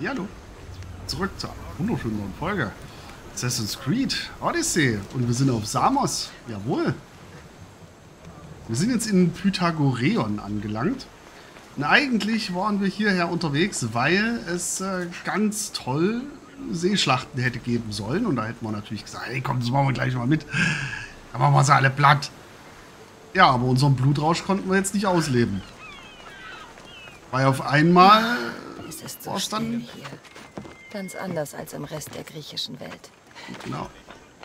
Ja, hallo. Zurück zur wunderschönen neuen Folge. Assassin's Creed Odyssey. Und wir sind auf Samos. Jawohl. Wir sind jetzt in Pythagoreon angelangt. Und eigentlich waren wir hierher unterwegs, weil es äh, ganz toll Seeschlachten hätte geben sollen. Und da hätten wir natürlich gesagt, hey komm, das machen wir gleich mal mit. Dann machen wir sie alle platt. Ja, aber unseren Blutrausch konnten wir jetzt nicht ausleben. Weil auf einmal Ist so war's still hier. Ganz anders als im Rest der griechischen Welt. Genau.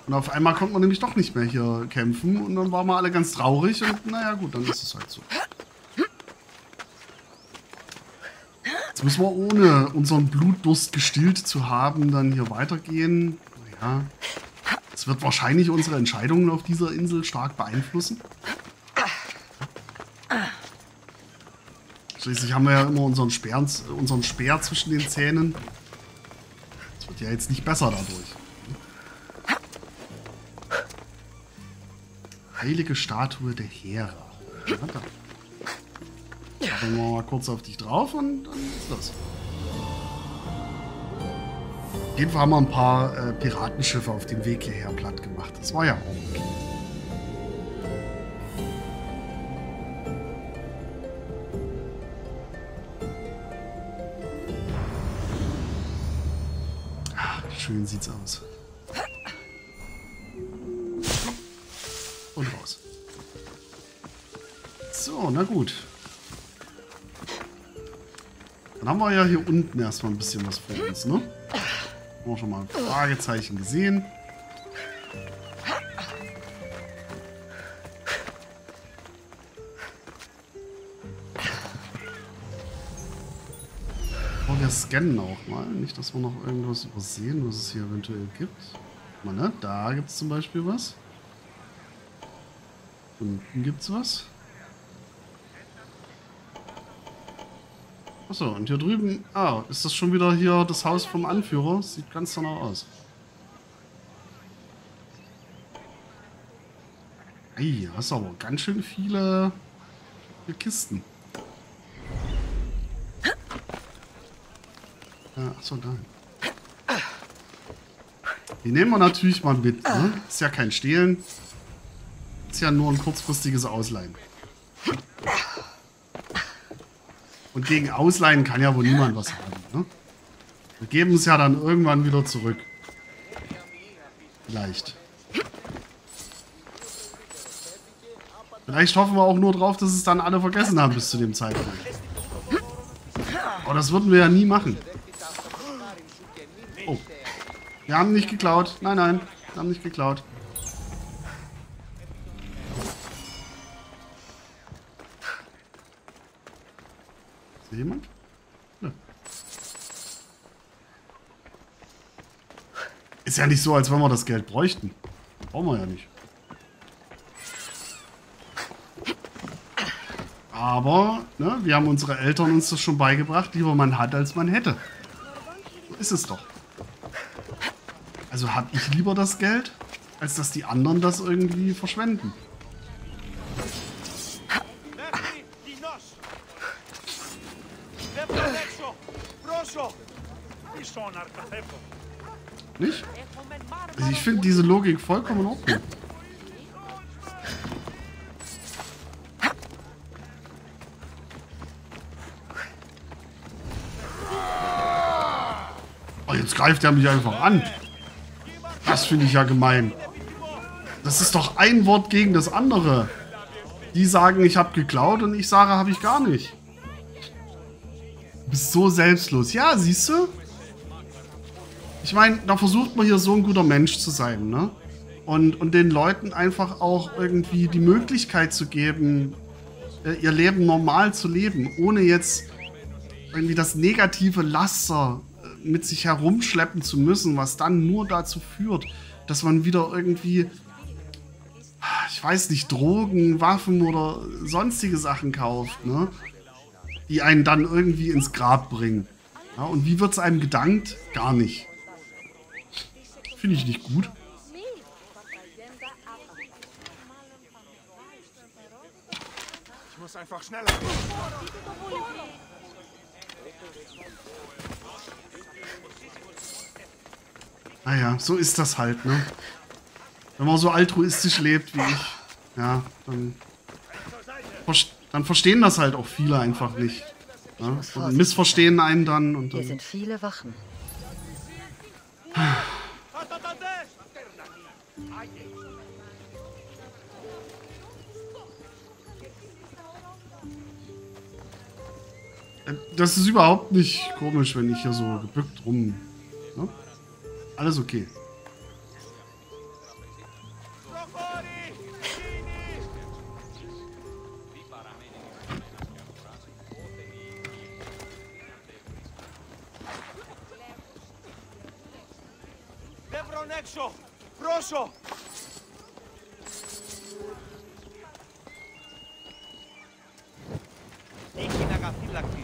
Und auf einmal konnte man nämlich doch nicht mehr hier kämpfen und dann waren wir alle ganz traurig und naja gut, dann ist es halt so. Jetzt müssen wir ohne unseren Blutdurst gestillt zu haben dann hier weitergehen. Naja, es wird wahrscheinlich unsere Entscheidungen auf dieser Insel stark beeinflussen. Schließlich haben wir ja immer unseren Speer, unseren Speer zwischen den Zähnen. Das wird ja jetzt nicht besser dadurch. Heilige Statue der Hera. Da. Schauen wir mal kurz auf dich drauf und dann ist los. Auf jeden Fall haben wir ein paar äh, Piratenschiffe auf dem Weg hierher platt gemacht. Das war ja auch okay. Schön sieht's aus. Und raus. So, na gut. Dann haben wir ja hier unten erstmal ein bisschen was vor uns, ne? Haben wir schon mal ein Fragezeichen gesehen. Scannen auch mal. Nicht, dass wir noch irgendwas übersehen, was es hier eventuell gibt. Guck Mal, ne? Da gibt es zum Beispiel was. Unten gibt's was. Achso, und hier drüben. Ah, ist das schon wieder hier das Haus vom Anführer? Sieht ganz danach aus. Ey, hast aber ganz schön viele Kisten. Achso, da. Die nehmen wir natürlich mal mit. Ne? Ist ja kein Stehlen. Ist ja nur ein kurzfristiges Ausleihen. Und gegen Ausleihen kann ja wohl niemand was haben. Ne? Wir geben es ja dann irgendwann wieder zurück. Vielleicht. Vielleicht hoffen wir auch nur drauf, dass es dann alle vergessen haben bis zu dem Zeitpunkt. Aber das würden wir ja nie machen. Oh. Wir haben nicht geklaut. Nein, nein. Wir haben nicht geklaut. Ist hier jemand? Nö. Ist ja nicht so, als wenn wir das Geld bräuchten. Brauchen wir ja nicht. Aber, ne, wir haben unsere Eltern uns das schon beigebracht, lieber man hat, als man hätte. So ist es doch. Also habe ich lieber das Geld, als dass die anderen das irgendwie verschwenden. Nicht? Also ich finde diese Logik vollkommen in. Oh, jetzt greift er mich einfach an. Das finde ich ja gemein. Das ist doch ein Wort gegen das andere. Die sagen, ich habe geklaut und ich sage, habe ich gar nicht. Du bist so selbstlos. Ja, siehst du? Ich meine, da versucht man hier so ein guter Mensch zu sein, ne? Und, und den Leuten einfach auch irgendwie die Möglichkeit zu geben, äh, ihr Leben normal zu leben, ohne jetzt irgendwie das negative Laster mit sich herumschleppen zu müssen, was dann nur dazu führt, dass man wieder irgendwie, ich weiß nicht, Drogen, Waffen oder sonstige Sachen kauft, ne? Die einen dann irgendwie ins Grab bringen. Ja, und wie wird es einem gedankt? Gar nicht. Finde ich nicht gut. Ich muss einfach schneller. Naja, so ist das halt, ne? Wenn man so altruistisch lebt wie ich, ja, dann, dann verstehen das halt auch viele einfach nicht. Ja? Und missverstehen einen dann und Hier dann. sind viele Wachen. Äh, Das ist überhaupt nicht komisch, wenn ich hier so gebückt rum. Ne? Alles okay. Δεν βρουν έξω! Πρόσω! Έχει να καθυλακτήσεις. Ja?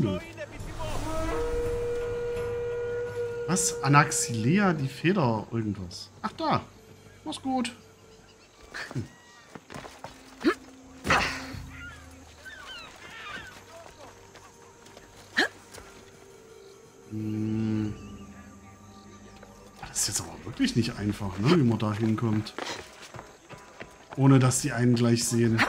Nö. Was? Anaxilea, die Feder, irgendwas. Ach da. Mach's gut. Hm. Das ist jetzt aber wirklich nicht einfach, ne, wie man da hinkommt. Ohne dass die einen gleich sehen.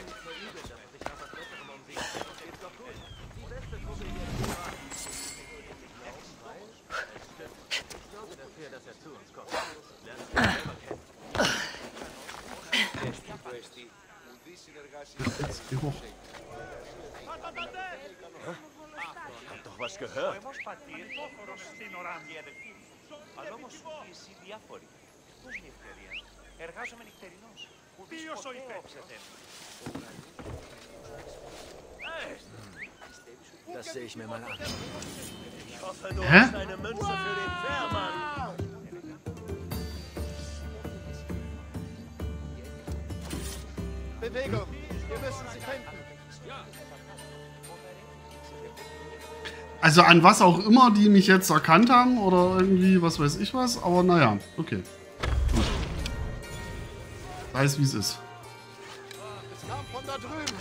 Also an was auch immer die mich jetzt erkannt haben oder irgendwie was weiß ich was, aber naja, okay. Gut. Weiß wie es ist. Es kam von da drüben.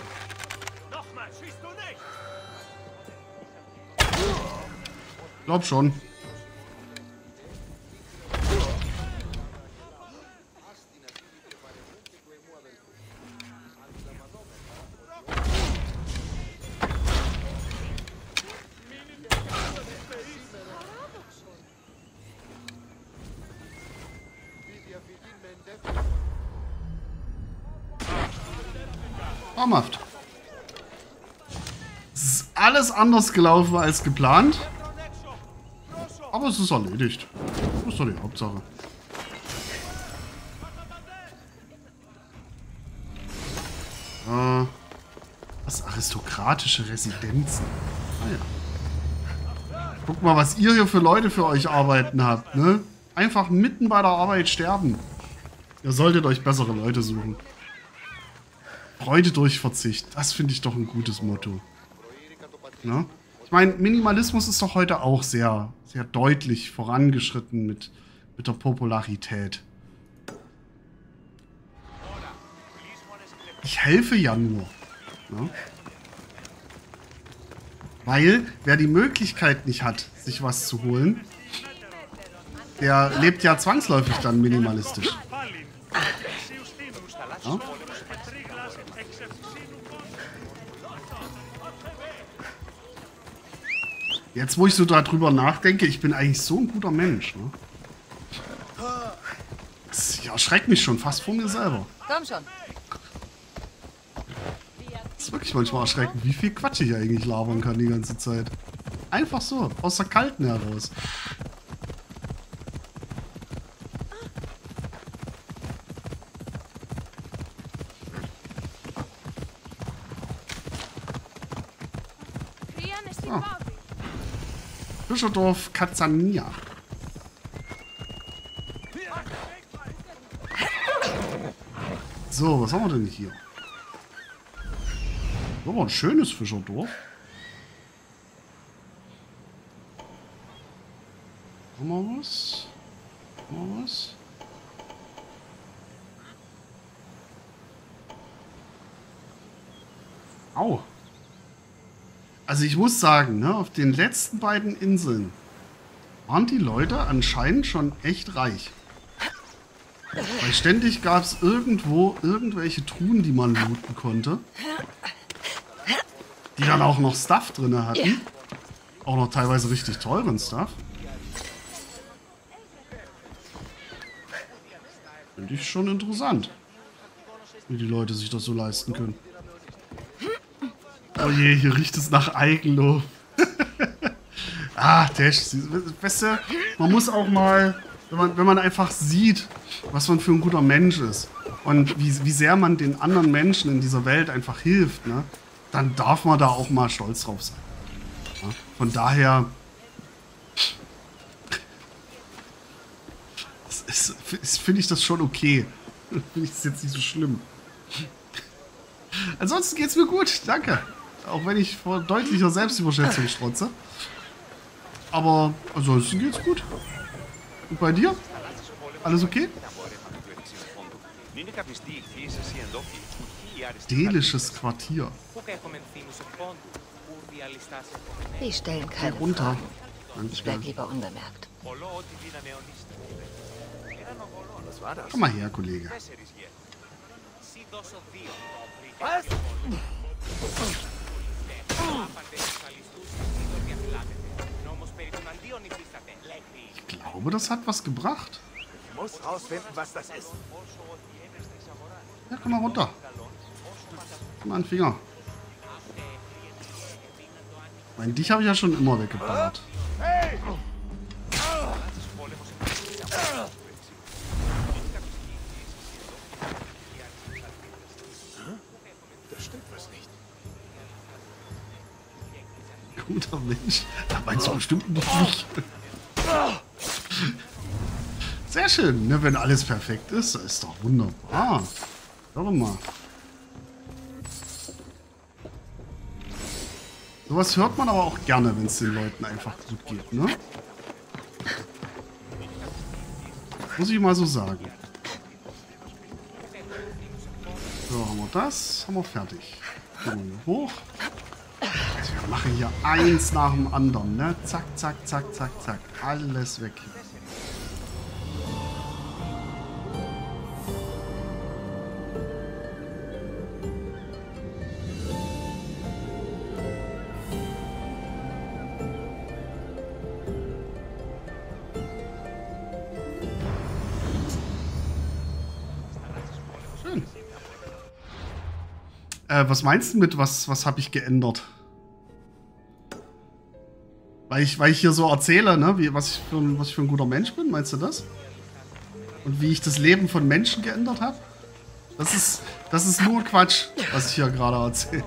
Nochmal, schießt du nicht! Glaub schon. Alles anders gelaufen als geplant. Aber es ist erledigt. Das ist doch die Hauptsache. Äh, was? Aristokratische Residenzen. Ah ja. Guck mal, was ihr hier für Leute für euch arbeiten habt, ne? Einfach mitten bei der Arbeit sterben. Ihr solltet euch bessere Leute suchen. Freude durch Verzicht. Das finde ich doch ein gutes Motto. Ne? Ich meine, Minimalismus ist doch heute auch sehr, sehr deutlich vorangeschritten mit, mit der Popularität. Ich helfe ja nur. Ne? Weil wer die Möglichkeit nicht hat, sich was zu holen, der lebt ja zwangsläufig dann minimalistisch. Ja? Jetzt, wo ich so darüber nachdenke, ich bin eigentlich so ein guter Mensch. Ne? Das erschreckt mich schon fast vor mir selber. Komm schon. Das ist wirklich manchmal erschreckend, wie viel Quatsch ich eigentlich labern kann die ganze Zeit. Einfach so, aus der Kalten heraus. Rian ist im Ah. Bauweg. Fischerdorf Katzania. So, was haben wir denn hier? Aber ein schönes Fischerdorf. Haben wir was? Noch was? Au. Also ich muss sagen, ne, auf den letzten beiden Inseln waren die Leute anscheinend schon echt reich. Weil ständig gab es irgendwo irgendwelche Truhen, die man looten konnte. Die dann auch noch Stuff drin hatten. Auch noch teilweise richtig teuren Stuff. Finde ich schon interessant. Wie die Leute sich das so leisten können. Oh je, hier riecht es nach Eigenlob. ah, Dash, weißt du, man muss auch mal, wenn man, wenn man einfach sieht, was man für ein guter Mensch ist und wie, wie sehr man den anderen Menschen in dieser Welt einfach hilft, ne, dann darf man da auch mal stolz drauf sein. Ja, von daher finde ich das schon okay. Finde ich das jetzt nicht so schlimm. Ansonsten geht's mir gut, danke. Auch wenn ich vor deutlicher Selbstüberschätzung strotze. Aber ansonsten geht's gut. Und bei dir? Alles okay? Delisches Quartier. Die stellen keinen runter. Ich bleib lieber unbemerkt. Komm mal her, Kollege. Was? Hm. Ich glaube, das hat was gebracht. Ich muss rausfinden, was das ist. Ja, komm mal runter. Komm mal einen Finger. Ich meine, dich habe ich ja schon immer weggeballert. Da stimmt was nicht. Guter Mensch. Da meinst du bestimmt nicht mich. Sehr schön, ne? wenn alles perfekt ist. Ist doch wunderbar. Warte mal. Sowas hört man aber auch gerne, wenn es den Leuten einfach gut geht, ne? Muss ich mal so sagen. So, haben wir das. Haben wir fertig. Gehen wir hier hoch. Machen hier eins nach dem anderen, ne? Zack, zack, zack, zack, zack. Alles weg. Äh, was meinst du mit, was, was habe ich geändert? Weil ich, weil ich hier so erzähle, ne, wie, was, ich für ein, was ich für ein guter Mensch bin, meinst du das? Und wie ich das Leben von Menschen geändert habe? Das ist, das ist nur Quatsch, was ich hier gerade erzähle.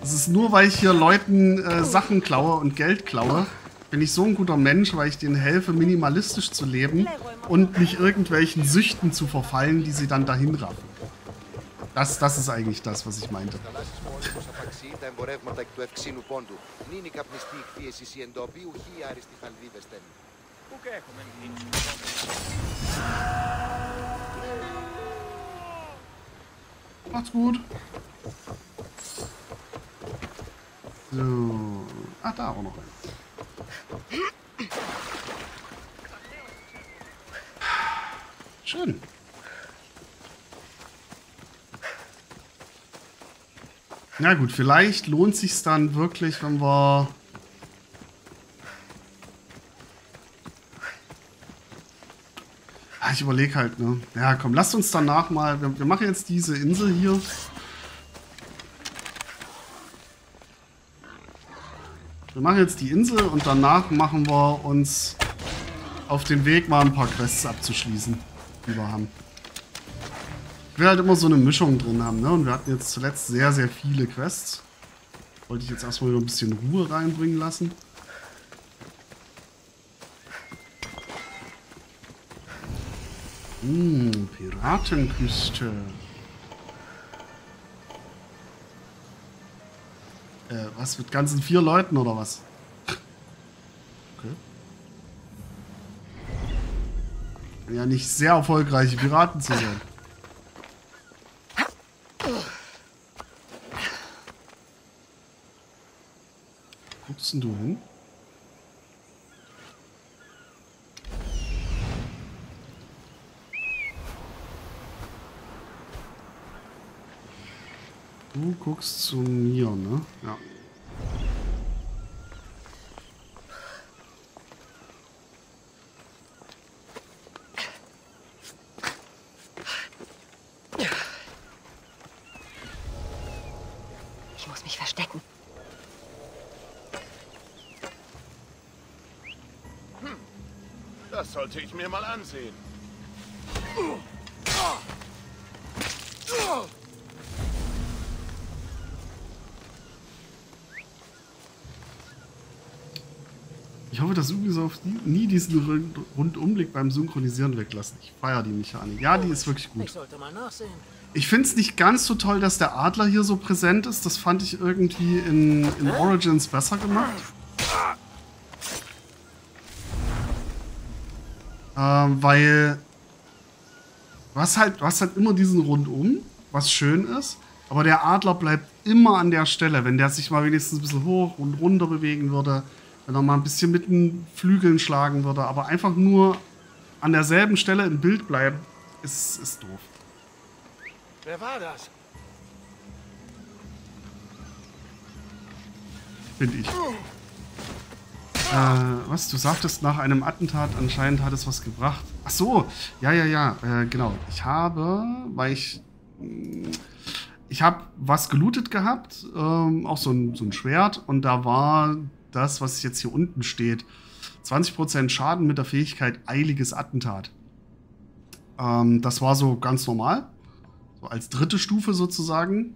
Das ist nur, weil ich hier Leuten äh, Sachen klaue und Geld klaue, bin ich so ein guter Mensch, weil ich denen helfe, minimalistisch zu leben und nicht irgendwelchen Süchten zu verfallen, die sie dann dahin raffen. Das, das ist eigentlich das, was ich meinte. Macht's gut. So. Ach, da auch noch ein. Schön. Na gut, vielleicht lohnt sich's dann wirklich, wenn wir Ah, ich überlege halt, ne? Ja, komm, lasst uns danach mal. Wir, wir machen jetzt diese Insel hier. Wir machen jetzt die Insel und danach machen wir uns auf den Weg, mal ein paar Quests abzuschließen, die wir haben. Ich will halt immer so eine Mischung drin haben, ne? Und wir hatten jetzt zuletzt sehr, sehr viele Quests. Wollte ich jetzt erstmal wieder ein bisschen Ruhe reinbringen lassen. Hm, Piratenküste. Äh, was mit ganzen vier Leuten oder was? Okay. Ja, nicht sehr erfolgreiche Piraten zu sein. Guckst denn du hin? Du guckst zu mir, ne? Ja. Ich muss mich verstecken. Das sollte ich mir mal ansehen. Ich hoffe, dass Ubisoft nie- nie diesen Rund- Rundumblick beim Synchronisieren weglassen. Ich feiere die Mechanik. Ja, die ist wirklich gut. sollte mal nachsehen. Ich finde es nicht ganz so toll, dass der Adler hier so präsent ist. Das fand ich irgendwie in, in Origins besser gemacht. Ähm, weil du hast, halt, du hast halt immer diesen Rundum, was schön ist. Aber der Adler bleibt immer an der Stelle. Wenn der sich mal wenigstens ein bisschen hoch und runter bewegen würde, wenn er mal ein bisschen mit den Flügeln schlagen würde, aber einfach nur an derselben Stelle im Bild bleiben, ist, ist doof. Wer war das? Finde ich. Äh, was? Du sagtest nach einem Attentat, anscheinend hat es was gebracht. Ach so, ja, ja, ja, äh, genau. Ich habe, weil ich. mh, Ich habe was gelootet gehabt, ähm, auch so ein, so ein Schwert, und da war das, was jetzt hier unten steht: 20% Schaden mit der Fähigkeit Eiliges Attentat. Ähm, das war so ganz normal. So als dritte Stufe sozusagen.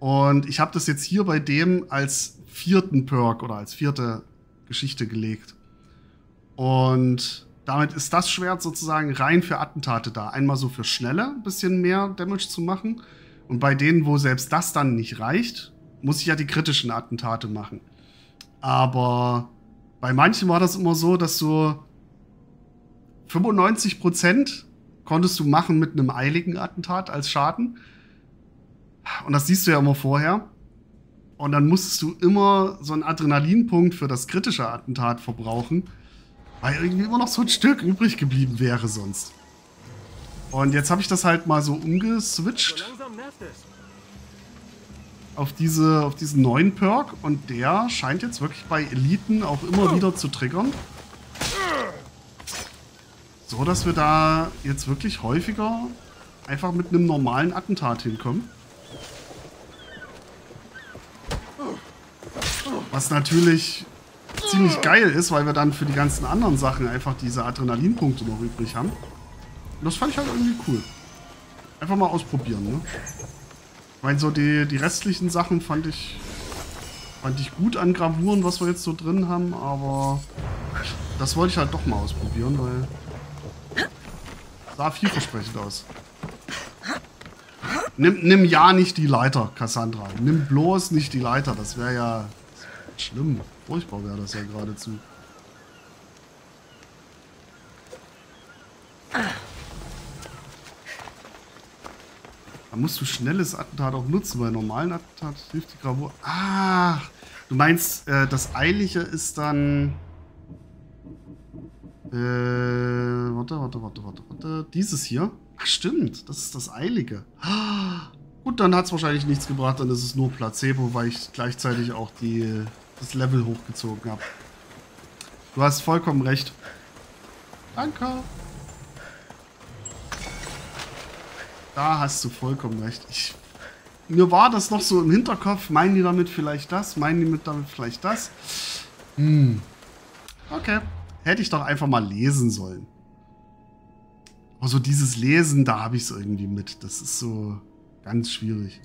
Und ich habe das jetzt hier bei dem als vierten Perk oder als vierte Geschichte gelegt. Und damit ist das Schwert sozusagen rein für Attentate da. Einmal so für schnelle, ein bisschen mehr Damage zu machen. Und bei denen, wo selbst das dann nicht reicht, muss ich ja die kritischen Attentate machen. Aber bei manchen war das immer so, dass du 95% konntest du machen mit einem eiligen Attentat als Schaden. Und das siehst du ja immer vorher. Und dann musstest du immer so einen Adrenalinpunkt für das kritische Attentat verbrauchen, weil irgendwie immer noch so ein Stück übrig geblieben wäre sonst. Und jetzt habe ich das halt mal so umgeswitcht auf, diese, auf diesen neuen Perk und der scheint jetzt wirklich bei Eliten auch immer wieder zu triggern. So, dass wir da jetzt wirklich häufiger einfach mit einem normalen Attentat hinkommen. Was natürlich ziemlich geil ist, weil wir dann für die ganzen anderen Sachen einfach diese Adrenalinpunkte noch übrig haben. Und das fand ich halt irgendwie cool. Einfach mal ausprobieren, ne? Ich meine, so die, die restlichen Sachen fand ich, fand ich gut an Gravuren, was wir jetzt so drin haben, aber das wollte ich halt doch mal ausprobieren, weil sah vielversprechend aus. Nimm, nimm ja nicht die Leiter, Cassandra. Nimm bloß nicht die Leiter. Das wäre ja schlimm. Furchtbar wäre das ja geradezu. Da musst du schnelles Attentat auch nutzen. Bei normalen Attentat hilft die Gravur. Ach, du meinst, äh, das Eilige ist dann. Äh, warte, warte, warte, warte, warte. Dieses hier. Ach, stimmt. Das ist das Eilige. Ah, Gut, dann hat es wahrscheinlich nichts gebracht. Dann ist es nur Placebo, weil ich gleichzeitig auch die, das Level hochgezogen habe. Du hast vollkommen recht. Danke. Da hast du vollkommen recht. Ich, mir war das noch so im Hinterkopf. Meinen die damit vielleicht das? Meinen die mit damit vielleicht das? Hm. Okay. Hätte ich doch einfach mal lesen sollen. Also dieses Lesen, da habe ich es irgendwie mit. Das ist so ganz schwierig.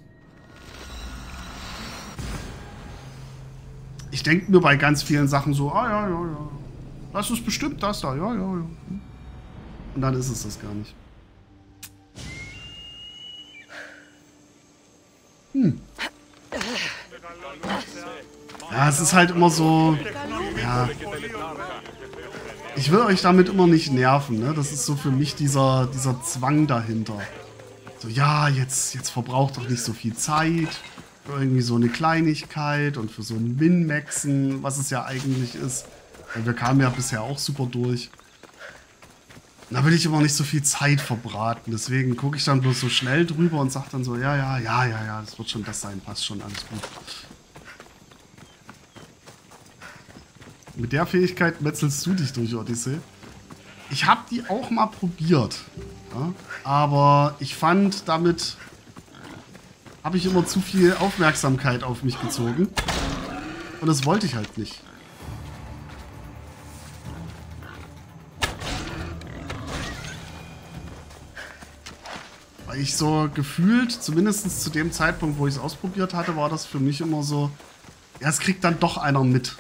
Ich denke mir bei ganz vielen Sachen so, ah ja, ja, ja. Das ist bestimmt das da, ja, ja, ja. Und dann ist es das gar nicht. Hm. Ja, es ist halt immer so. Ja. Ich will euch damit immer nicht nerven, ne? Das ist so für mich dieser, dieser Zwang dahinter. So, ja, jetzt, jetzt verbraucht doch nicht so viel Zeit irgendwie so eine Kleinigkeit und für so ein Min-Maxen, was es ja eigentlich ist. Weil wir kamen ja bisher auch super durch. Da will ich immer nicht so viel Zeit verbraten. Deswegen gucke ich dann bloß so schnell drüber und sage dann so, ja, ja, ja, ja, ja, das wird schon das sein, passt schon, alles gut. Mit der Fähigkeit metzelst du dich durch, Odyssey. Ich habe die auch mal probiert. Ja? Aber ich fand, damit habe ich immer zu viel Aufmerksamkeit auf mich gezogen. Und das wollte ich halt nicht. Weil ich so gefühlt, zumindest zu dem Zeitpunkt, wo ich es ausprobiert hatte, war das für mich immer so, ja, es kriegt dann doch einer mit.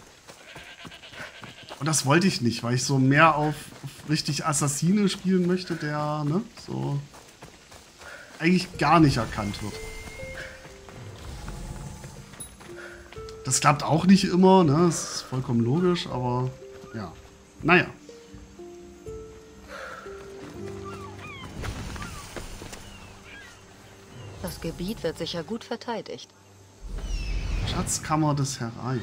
Und das wollte ich nicht, weil ich so mehr auf, auf richtig Assassine spielen möchte, der, ne, so eigentlich gar nicht erkannt wird. Das klappt auch nicht immer, ne, das ist vollkommen logisch, aber ja, naja. Das Gebiet wird sicher gut verteidigt. Schatzkammer des Herai.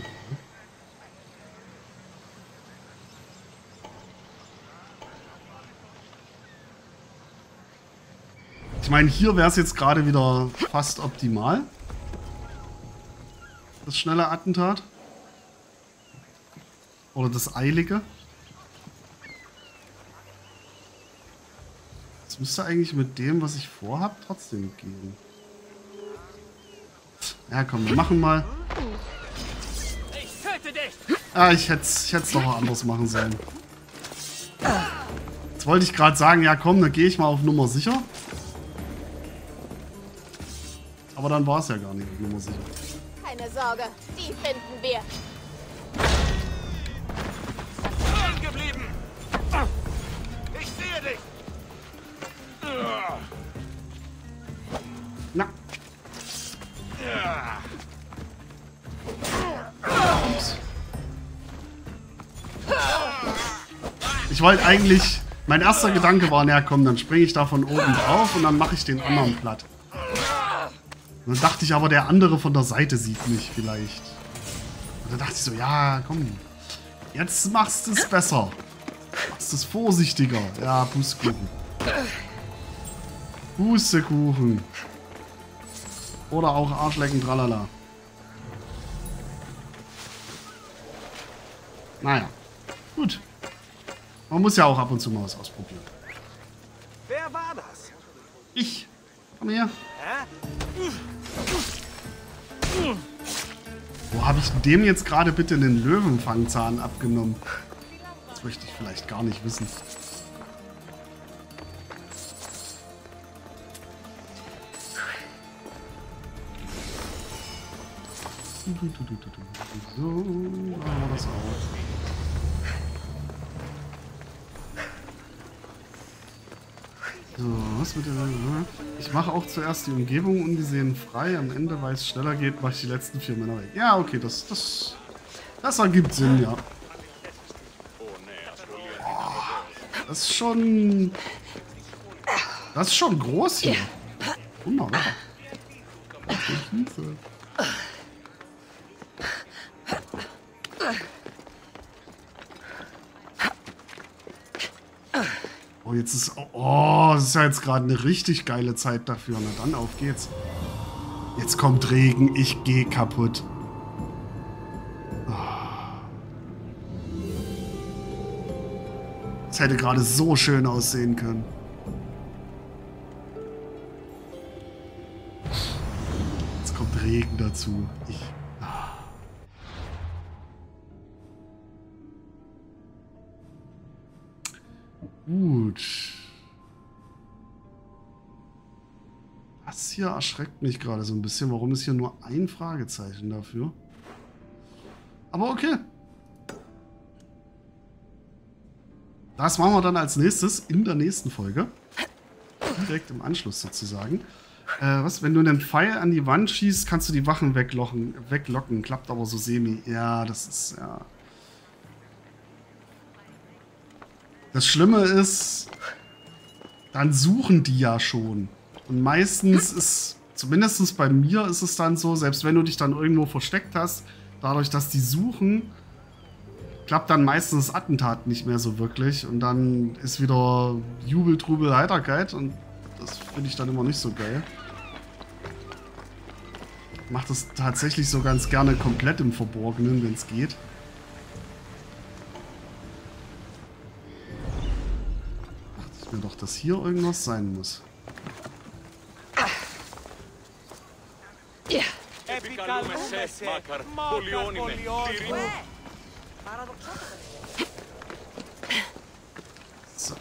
Ich meine, hier wäre es jetzt gerade wieder fast optimal. Das schnelle Attentat. Oder das eilige. Das müsste eigentlich mit dem, was ich vorhab, trotzdem gehen. Ja, komm, wir machen mal. Ah, ich hätte es ich hätt's anders machen sollen. Jetzt wollte ich gerade sagen, ja komm, dann gehe ich mal auf Nummer sicher. Aber dann war es ja gar nicht auf Nummer sicher. Keine Sorge, die finden wir. Stehen geblieben! Ich sehe dich! Na. Ich wollte eigentlich... Mein erster Gedanke war, na komm, dann springe ich da von oben drauf und dann mache ich den anderen platt. Und dann dachte ich aber, der andere von der Seite sieht mich vielleicht. Und dann dachte ich so, ja, komm. Jetzt machst du es besser. Machst es vorsichtiger. Ja, Pustekuchen. Pustekuchen. Oder auch Arschlecken, tralala. Naja, gut. Man muss ja auch ab und zu mal was ausprobieren. Wer war das? Ich. Komm her. Hä? Wo habe ich dem jetzt gerade bitte einen Löwenfangzahn abgenommen? Das möchte ich vielleicht gar nicht wissen. So, machen wir das auch. So, was mit der... Ich mache auch zuerst die Umgebung ungesehen frei. Am Ende, weil es schneller geht, mache ich die letzten vier Männer weg. Ja, okay, das... Das, das ergibt Sinn, ja. Oh, das ist schon... Das ist schon groß hier. Wunderbar. Oh, jetzt ist. Oh, das ist ja jetzt gerade eine richtig geile Zeit dafür. Na dann, auf geht's. Jetzt kommt Regen, ich gehe kaputt. Es hätte gerade so schön aussehen können. Jetzt kommt Regen dazu. Ich. Hier erschreckt mich gerade so ein bisschen. Warum ist hier nur ein Fragezeichen dafür? Aber okay. Das machen wir dann als nächstes in der nächsten Folge. Direkt im Anschluss sozusagen. Äh, was, wenn du einen Pfeil an die Wand schießt, kannst du die Wachen weglocken, weglocken. Klappt aber so semi. Ja, das ist, ja. Das Schlimme ist, dann suchen die ja schon. Und meistens ist, zumindest bei mir ist es dann so, selbst wenn du dich dann irgendwo versteckt hast, dadurch, dass die suchen, klappt dann meistens das Attentat nicht mehr so wirklich. Und dann ist wieder Jubel, Trubel, Heiterkeit. Und das finde ich dann immer nicht so geil. Ich mache das tatsächlich so ganz gerne komplett im Verborgenen, wenn es geht. Dachte ich mir doch, dass hier irgendwas sein muss. Επικαλούμε σε, Μάκαρ, πολιώνυμε, τυρί So.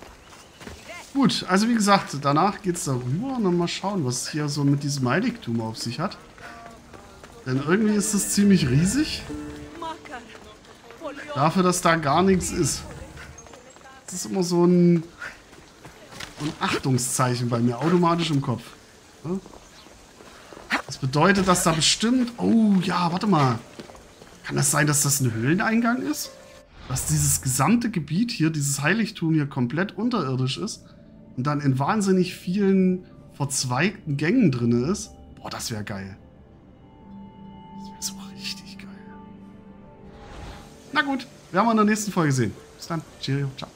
Gut, also wie gesagt, danach geht es darüber und dann mal schauen, was es hier so mit diesem Heiligtum auf sich hat. Denn irgendwie ist es ziemlich riesig. Dafür, dass da gar nichts ist. Das ist immer so ein, so ein Achtungszeichen bei mir, automatisch im Kopf. Ja? Bedeutet, dass da bestimmt... Oh, ja, warte mal. Kann das sein, dass das ein Höhleneingang ist? Dass dieses gesamte Gebiet hier, dieses Heiligtum hier komplett unterirdisch ist und dann in wahnsinnig vielen verzweigten Gängen drin ist? Boah, das wäre geil. Das wäre so richtig geil. Na gut, werden wir in der nächsten Folge sehen. Bis dann. Cheerio. Ciao.